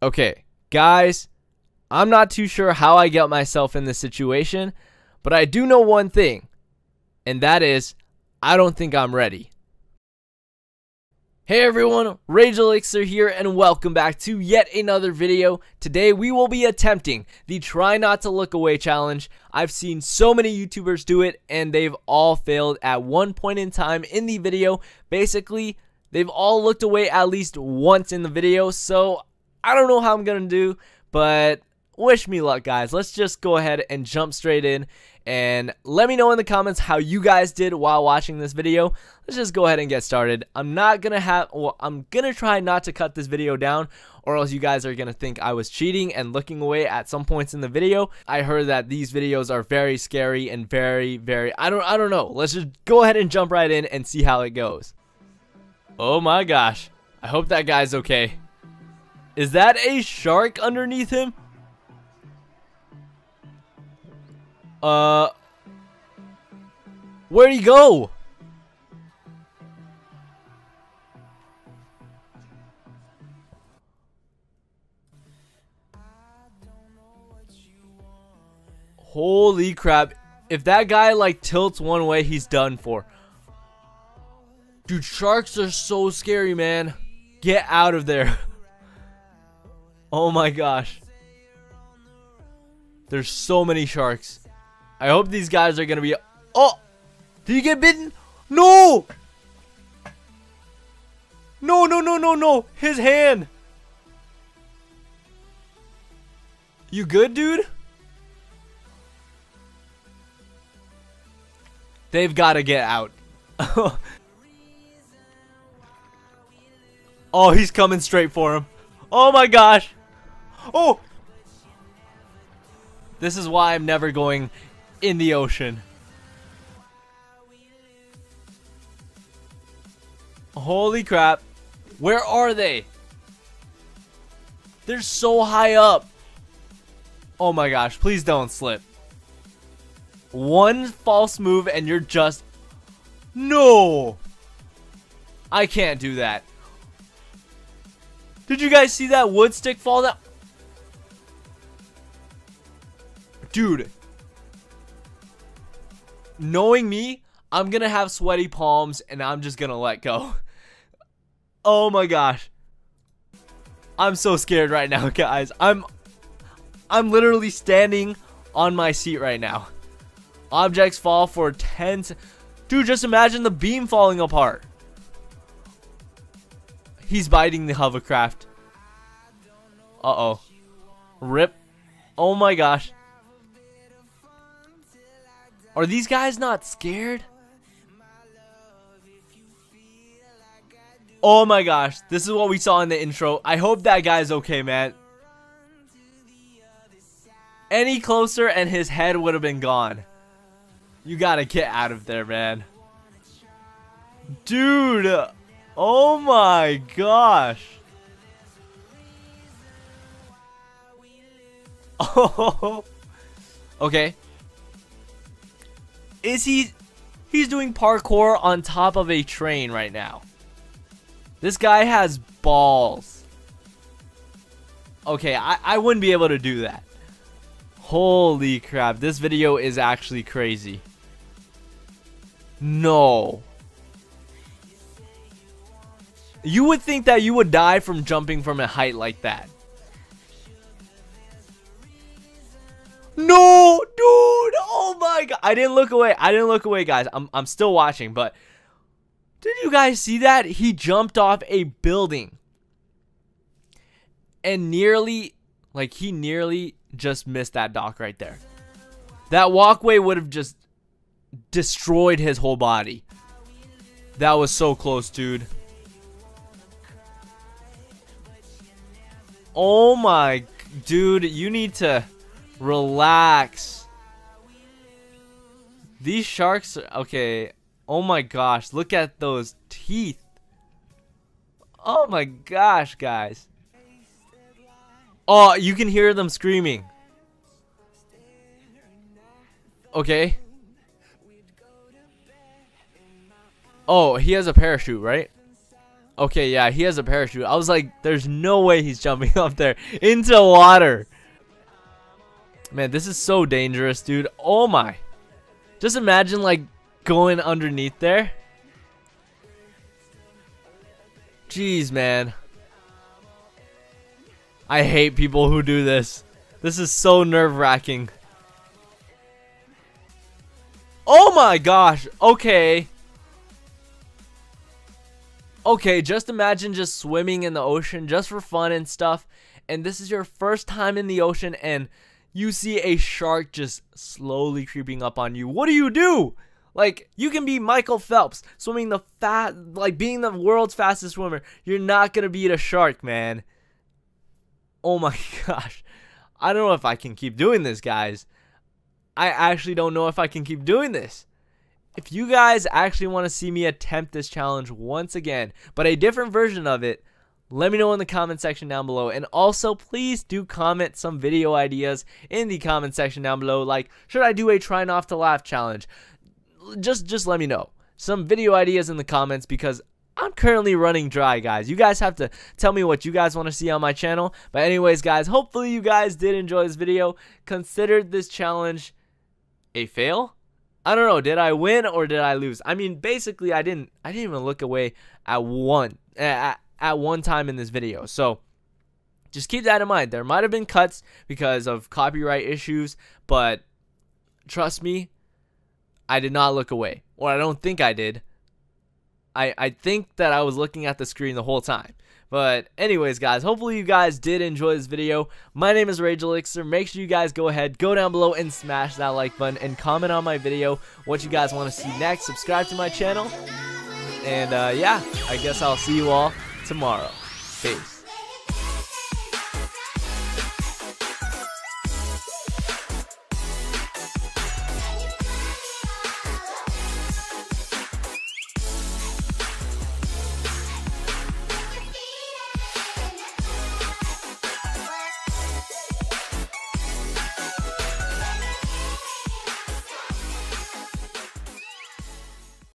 Okay, guys, I'm not too sure how I got myself in this situation, but I do know one thing, and that is I don't think I'm ready. Hey everyone, Rage Elixir here and welcome back to yet another video. Today we will be attempting the try not to look away challenge. I've seen so many YouTubers do it and they've all failed at one point in time in the video. Basically, they've all looked away at least once in the video, so I don't know how I'm going to do, but wish me luck, guys. Let's just go ahead and jump straight in and let me know in the comments how you guys did while watching this video. Let's just go ahead and get started. I'm not to have, well, I'm to try not to cut this video down or else you guys are to think I was cheating and looking away at some points in the video. I heard that these videos are very scary and very, very, I don't, I don't know. Let's just go ahead and jump right in and see how it goes. Oh my gosh. I hope that guy's okay. Is that a shark underneath him? Uh. Where'd he go? Holy crap. If that guy like tilts one way, he's done for. Dude, sharks are so scary, man. Get out of there. Oh my gosh. There's so many sharks. I hope these guys are going to be... Oh! Did you get bitten? No! No, no, no, no, no! His hand! You good, dude? They've got to get out. oh, he's coming straight for him. Oh my gosh. Oh! This is why I'm never going in the ocean. Holy crap. Where are they? They're so high up. Oh my gosh, please don't slip. One false move and you're just... No! I can't do that. Did you guys see that wood stick fall down? Dude. Knowing me, I'm going to have sweaty palms and I'm just going to let go. Oh my gosh. I'm so scared right now, guys. I'm I'm literally standing on my seat right now. Objects fall for 10 Dude, just imagine the beam falling apart. He's biting the hovercraft. Uh-oh. Rip. Oh my gosh. Are these guys not scared? Oh my gosh. This is what we saw in the intro. I hope that guy's okay, man. Any closer and his head would have been gone. You gotta get out of there, man. Dude. Oh my gosh. Oh. okay. Is he... He's doing parkour on top of a train right now. This guy has balls. Okay, I, I wouldn't be able to do that. Holy crap, this video is actually crazy. No. You would think that you would die from jumping from a height like that. I didn't look away. I didn't look away, guys. I'm I'm still watching, but did you guys see that? He jumped off a building. And nearly like he nearly just missed that dock right there. That walkway would have just destroyed his whole body. That was so close, dude. Oh my, dude, you need to relax. These sharks, are, okay. Oh my gosh, look at those teeth. Oh my gosh, guys. Oh, you can hear them screaming. Okay. Oh, he has a parachute, right? Okay, yeah, he has a parachute. I was like, there's no way he's jumping up there into water. Man, this is so dangerous, dude. Oh my. Just imagine, like, going underneath there. Jeez, man. I hate people who do this. This is so nerve-wracking. Oh my gosh. Okay. Okay, just imagine just swimming in the ocean just for fun and stuff. And this is your first time in the ocean and you see a shark just slowly creeping up on you. What do you do? Like, you can be Michael Phelps, swimming the fat, like being the world's fastest swimmer. You're not gonna beat a shark, man. Oh my gosh. I don't know if I can keep doing this, guys. I actually don't know if I can keep doing this. If you guys actually want to see me attempt this challenge once again, but a different version of it, let me know in the comment section down below. And also, please do comment some video ideas in the comment section down below. Like, should I do a try not to laugh challenge? Just, just let me know. Some video ideas in the comments because I'm currently running dry, guys. You guys have to tell me what you guys want to see on my channel. But anyways, guys, hopefully you guys did enjoy this video. Consider this challenge a fail I don't know. Did I win or did I lose? I mean, basically, I didn't. I didn't even look away at one at, at one time in this video. So just keep that in mind. There might have been cuts because of copyright issues, but trust me, I did not look away, or I don't think I did. I I think that I was looking at the screen the whole time. But anyways, guys, hopefully you guys did enjoy this video. My name is Rage Elixir. Make sure you guys go ahead, go down below and smash that like button and comment on my video what you guys want to see next. Subscribe to my channel. And uh, yeah, I guess I'll see you all tomorrow. Peace.